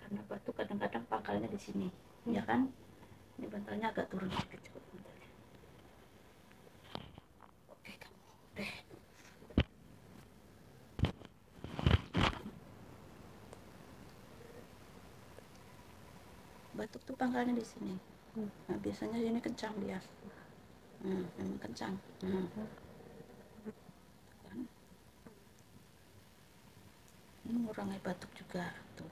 karena batu kadang-kadang pakalnya di sini hmm. ya kan ini bantalnya agak turun sedikit coba bantalnya oke kamu deh batuk tuh pangkalnya di sini hmm. nah biasanya ini kencang dia hmm, memang kencang hmm. Mengurangi batuk juga tuh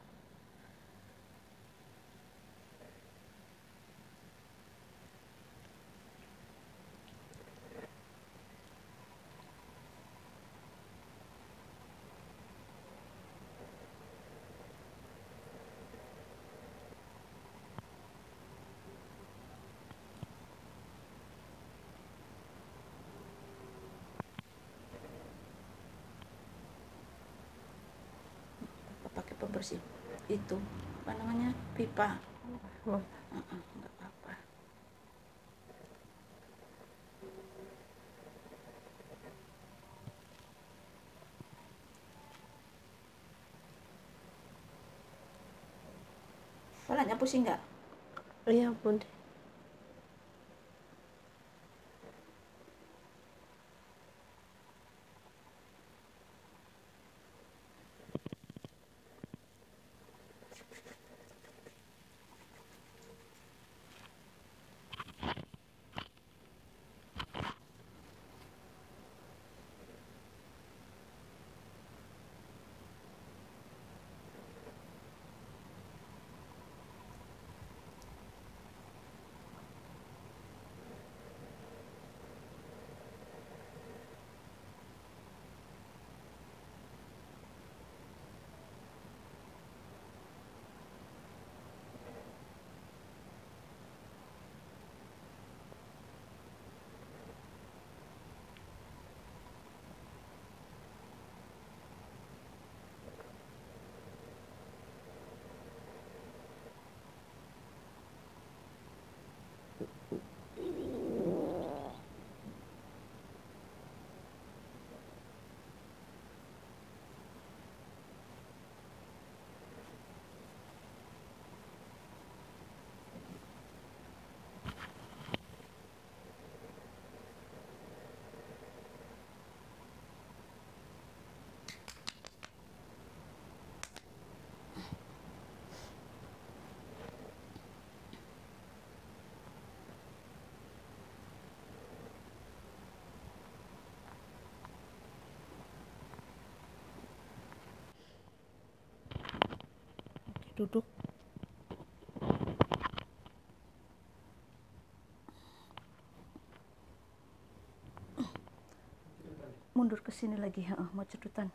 Apa pakai pembersih itu. Apa namanya pipa. Oh, Heeh, nggak apa-apa Kepalanya pusing nggak? iya bun Duduk. Mundur ke sini lagi, heeh, mau cedutan.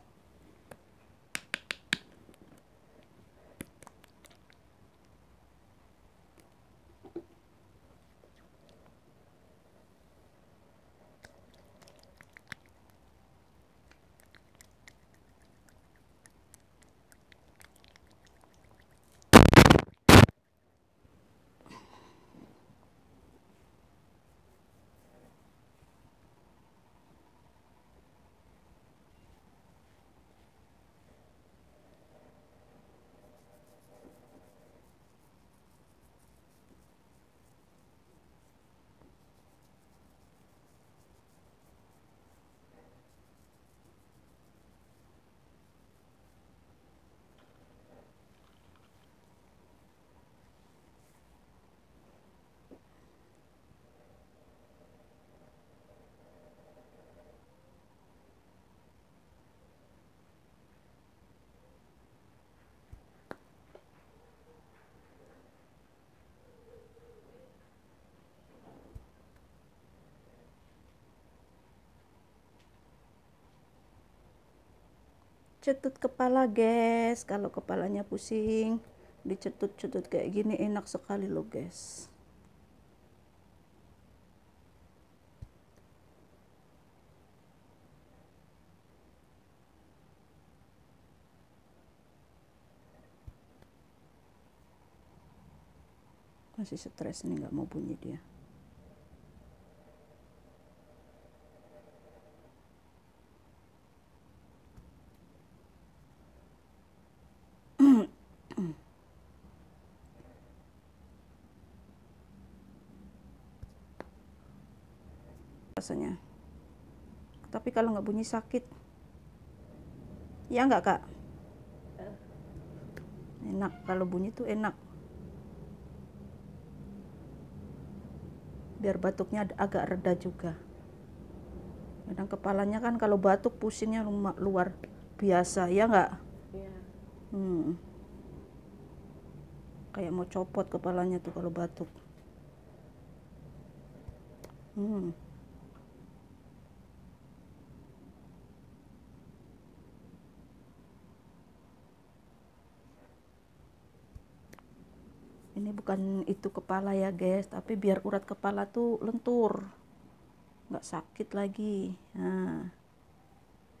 Cetut kepala, guys. Kalau kepalanya pusing, dicetut-cetut kayak gini enak sekali loh, guys. Masih stres nih, nggak mau bunyi dia. Rasanya. Tapi kalau nggak bunyi sakit. Ya nggak kak? Enak. Kalau bunyi tuh enak. Biar batuknya agak reda juga. Kadang kepalanya kan kalau batuk pusingnya luar biasa. Ya nggak? Iya. hmm. kayak mau copot kepalanya tuh kalau batuk. Hmm. Ini bukan itu kepala ya guys tapi biar urat kepala tuh lentur. Nggak sakit lagi. Nah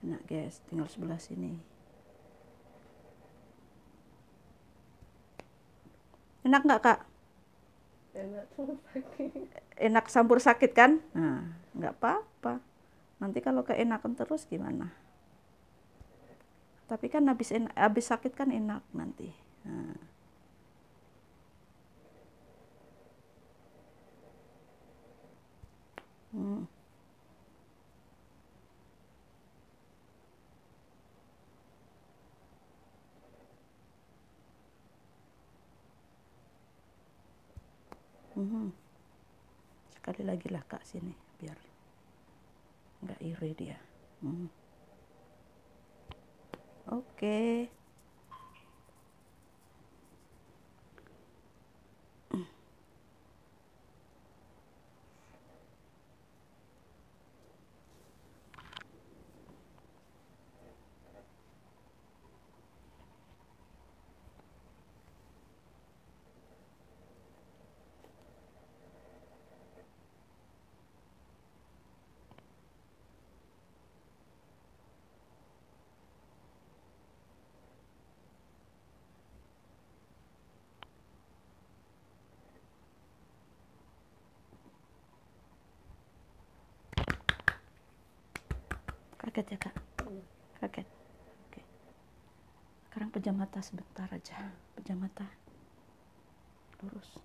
enak guys tinggal sebelah sini. Enak nggak kak? Enak sakit. enak campur sakit kan? Nah nggak apa-apa. Nanti kalau keenakan terus gimana? Tapi kan habis enak, habis sakit kan enak nanti. Nah. Hmm. Hmm. Sekali lagi lah kak sini biar nggak iri dia. Hmm. Oke. Okay. Kaget ya kak? Kaget. Oke. Sekarang pejam mata sebentar aja. Pejam mata. Lurus.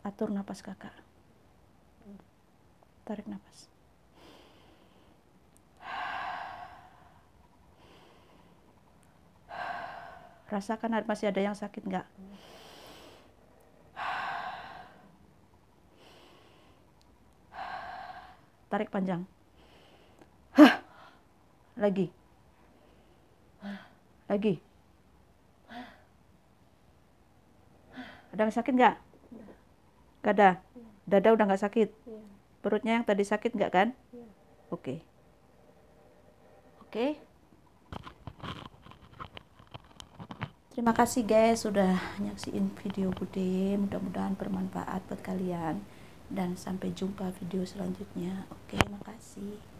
Atur napas kakak. Tarik napas. Rasakan masih ada yang sakit nggak? Tarik panjang. Lagi. Lagi. Ada yang sakit nggak? Gak ada. Dada udah nggak sakit. Perutnya yang tadi sakit nggak kan? Oke. Oke. Terima kasih guys sudah nyaksiin video Bude. Mudah-mudahan bermanfaat buat kalian. Dan sampai jumpa video selanjutnya. Oke, makasih.